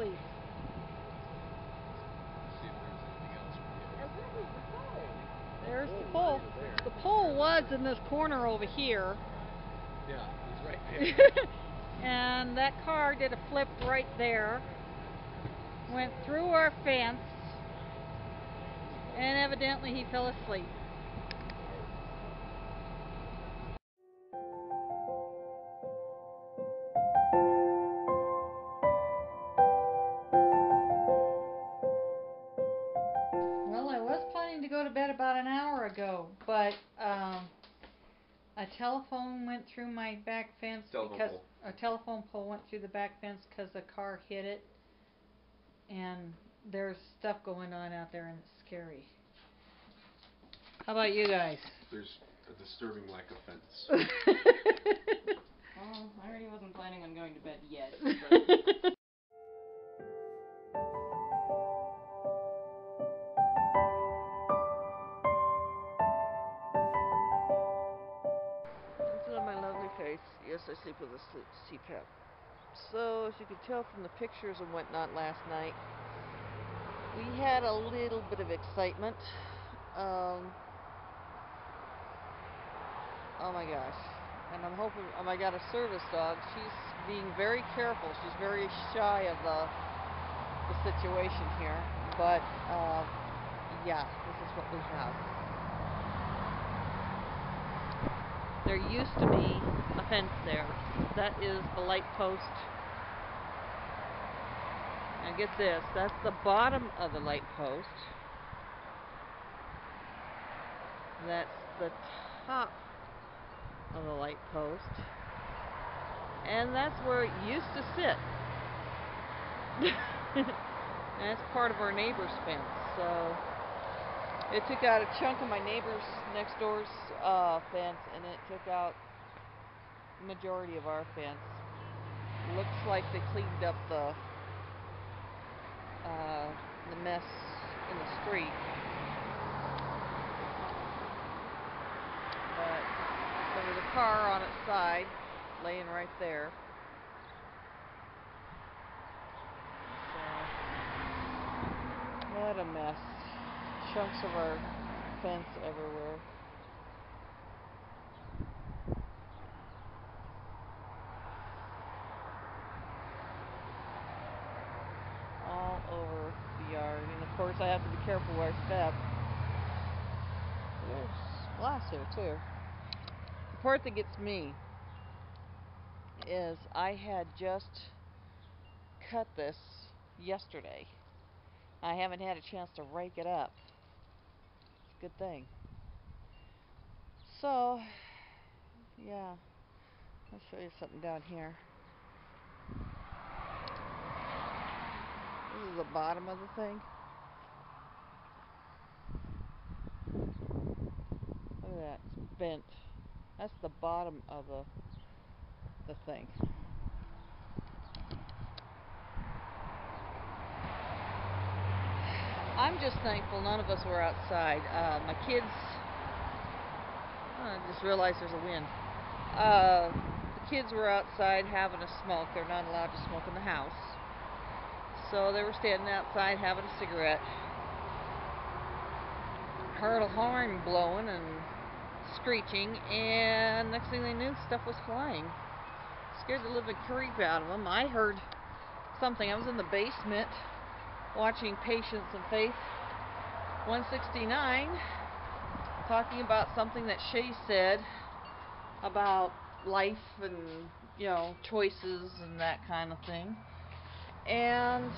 please. There's the pole. The pole was in this corner over here. Yeah, he's right there. and that car did a flip right there. Went through our fence. And evidently he fell asleep. I was planning to go to bed about an hour ago, but um, a telephone went through my back fence Telephone because pole. a telephone pole went through the back fence because a car hit it, and there's stuff going on out there, and it's scary. How about you guys? There's a disturbing lack of fence. CPAP. So, as you can tell from the pictures and whatnot last night, we had a little bit of excitement. Um, oh my gosh. And I'm hoping, oh my god, a service dog. She's being very careful. She's very shy of the, the situation here. But, uh, yeah, this is what we have. There used to be a fence there. That is the light post. Now get this, that's the bottom of the light post. That's the top of the light post. And that's where it used to sit. and that's part of our neighbor's fence. So it took out a chunk of my neighbor's next door's uh, fence, and it took out majority of our fence. Looks like they cleaned up the uh, the mess in the street, but there was a car on its side, laying right there. So, what a mess chunks of our fence everywhere. All over the yard. And of course I have to be careful where I step. There's glass here too. The part that gets me is I had just cut this yesterday. I haven't had a chance to rake it up. Good thing. So, yeah. I'll show you something down here. This is the bottom of the thing. Look at that. It's bent. That's the bottom of the the thing. I'm just thankful none of us were outside. Uh, my kids, I just realized there's a wind. Uh, the kids were outside having a smoke. They're not allowed to smoke in the house. So they were standing outside having a cigarette. Heard a horn blowing and screeching, and next thing they knew, stuff was flying. Scared the living creep out of them. I heard something. I was in the basement watching Patience and Faith. 169 talking about something that Shay said about life and you know choices and that kind of thing. And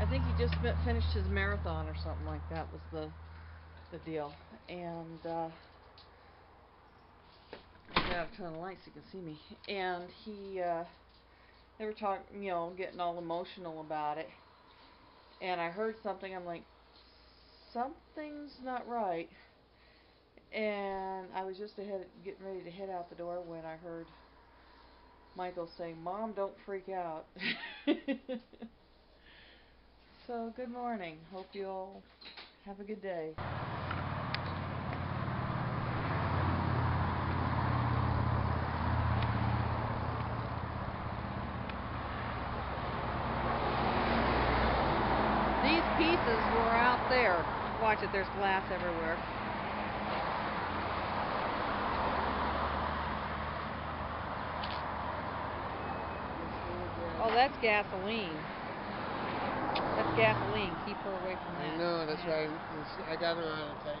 I think he just finished his marathon or something like that was the the deal. And uh I got a ton of lights so you can see me. And he uh they were talking you know getting all emotional about it and I heard something. I'm like, something's not right. And I was just ahead, getting ready to head out the door when I heard Michael say, "Mom, don't freak out." so good morning. Hope you all have a good day. pieces were out there. Watch it, there's glass everywhere. Oh, that's gasoline. That's gasoline. Keep her away from that. I know, that's yeah. right. I got her on a tight.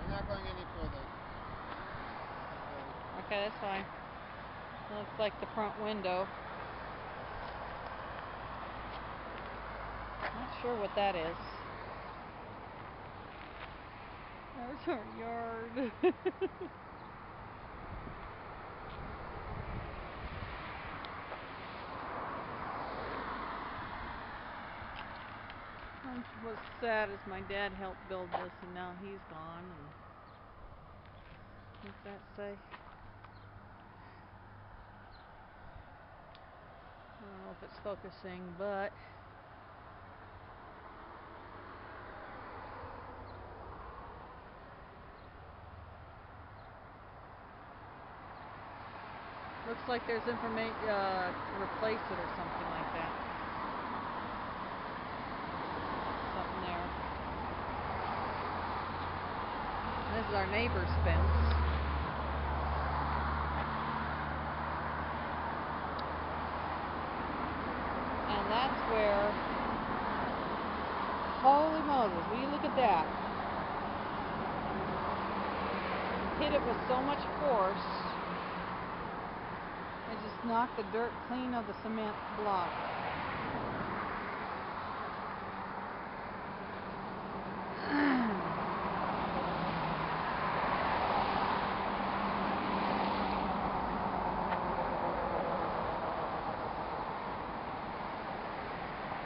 I'm not going any further. Okay, that's fine. Looks like the front window. Sure what that is. There's our yard. What's sad is my dad helped build this and now he's gone and what's that say? I don't know if it's focusing, but looks like there's informa- uh, replace it or something like that. Something there. This is our neighbor's fence. And that's where, holy Moses, will you look at that? Hit it with so much force, knocked the dirt clean of the cement block.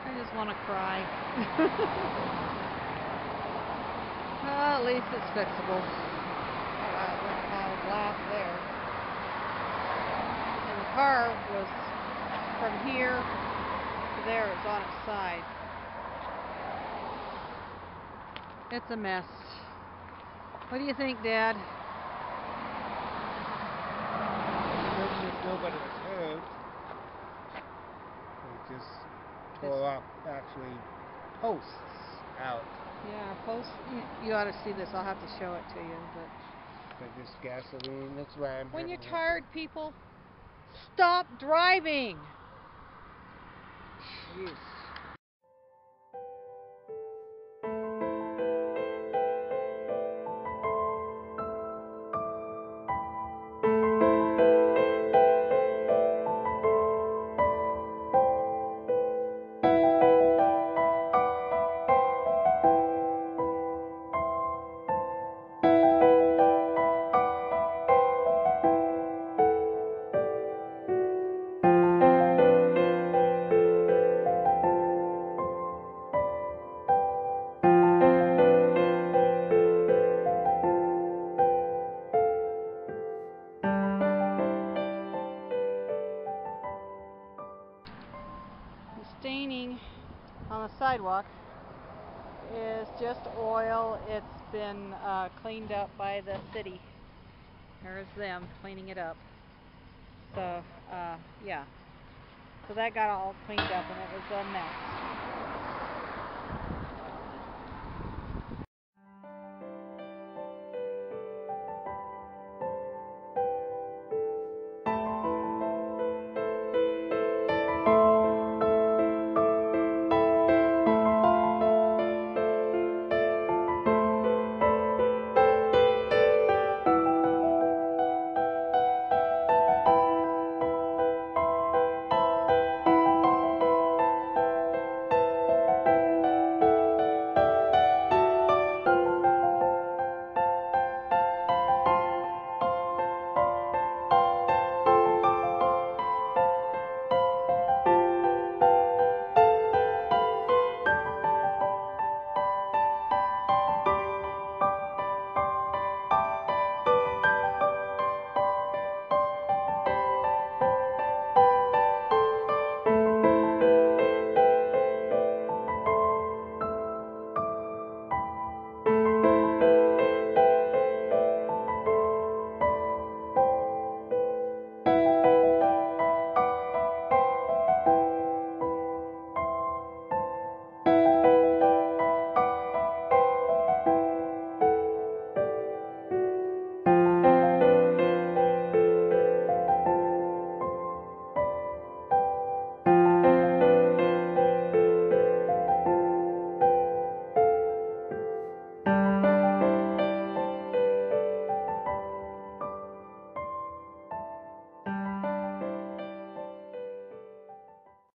I just want to cry. well, at least it's fixable. Oh, wow, out of glass there. Car was from here to there. It was on its side. It's a mess. What do you think, Dad? There's nobody was hurt. They just tore up actually posts out. Yeah, post. You, you ought to see this. I'll have to show it to you. But But this gasoline, that's why I'm when you're tired, people, stop driving. Jeez. Staining on the sidewalk is just oil. It's been uh, cleaned up by the city. There's them cleaning it up. So, uh, yeah. So that got all cleaned up and it was a mess.